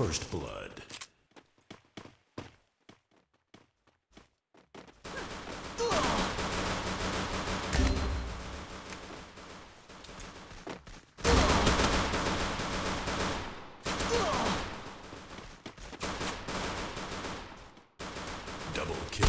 First blood. Double kill.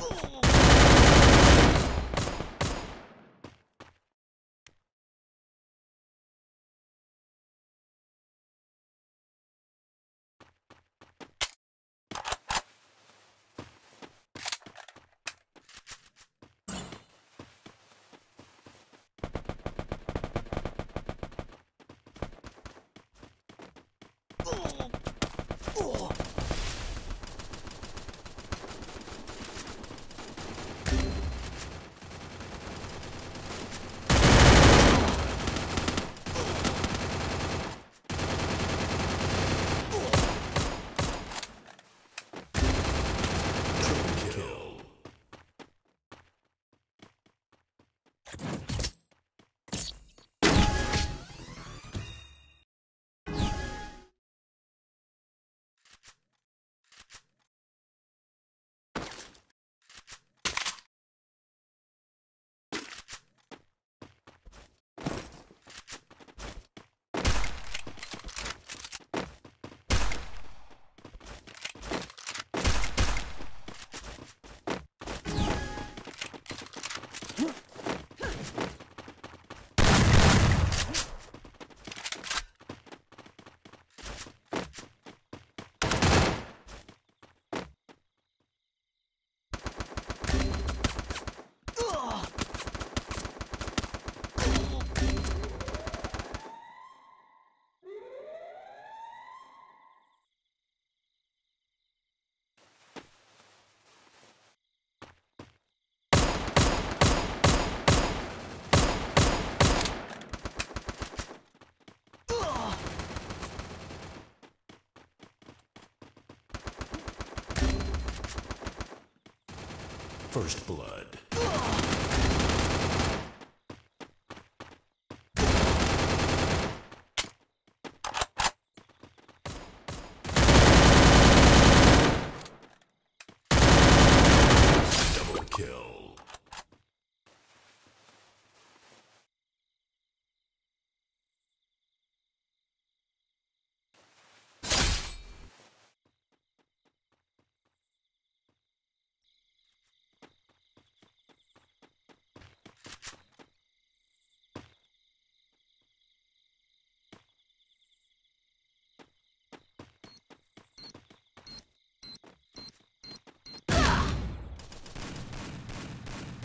Boom! First blood. Double kill.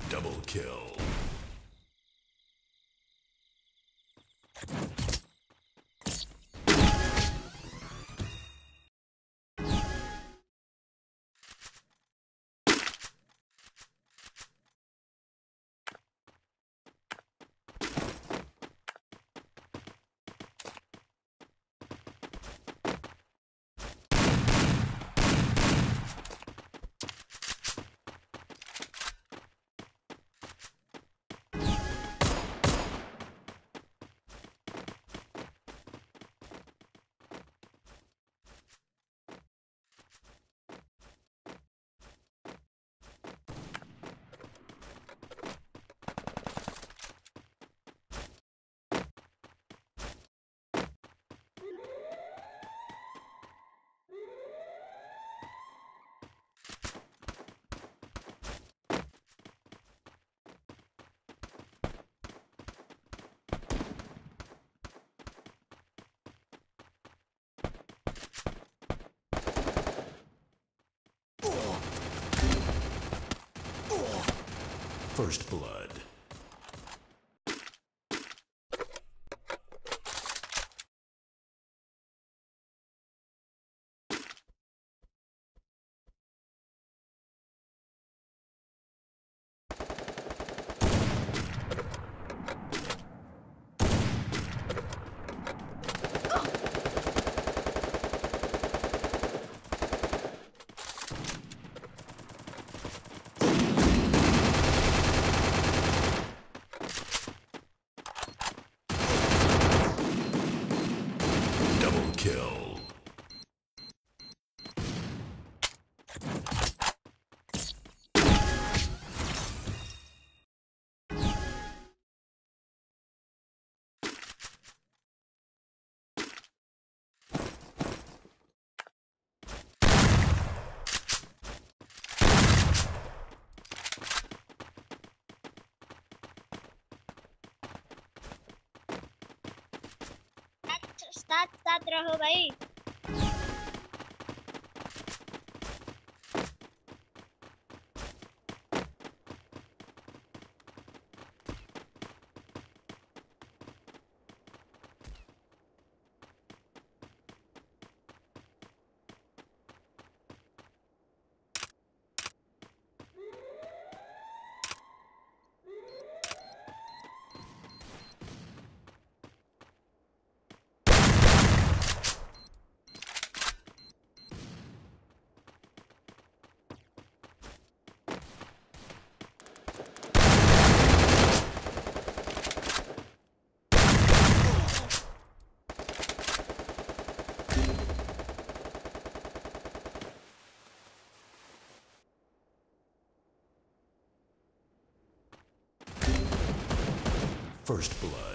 Double kill. First blood. Double kill. साथ साथ रहो भाई। First blood.